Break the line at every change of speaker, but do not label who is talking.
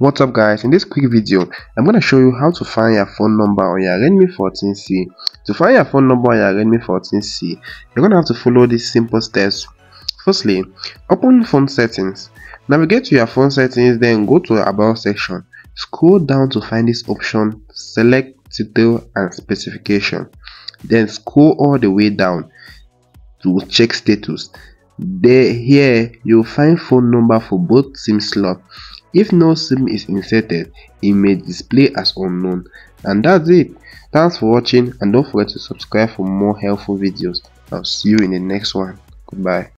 What's up guys, in this quick video, I'm going to show you how to find your phone number on your Redmi 14C. To find your phone number on your Redmi 14C, you're going to have to follow these simple steps. Firstly, open phone settings. Navigate to your phone settings then go to the about section. Scroll down to find this option, select detail and specification. Then scroll all the way down to check status. There here you'll find phone number for both SIM slots if no SIM is inserted, it may display as unknown. And that's it. Thanks for watching and don't forget to subscribe for more helpful videos. I'll see you in the next one. Goodbye.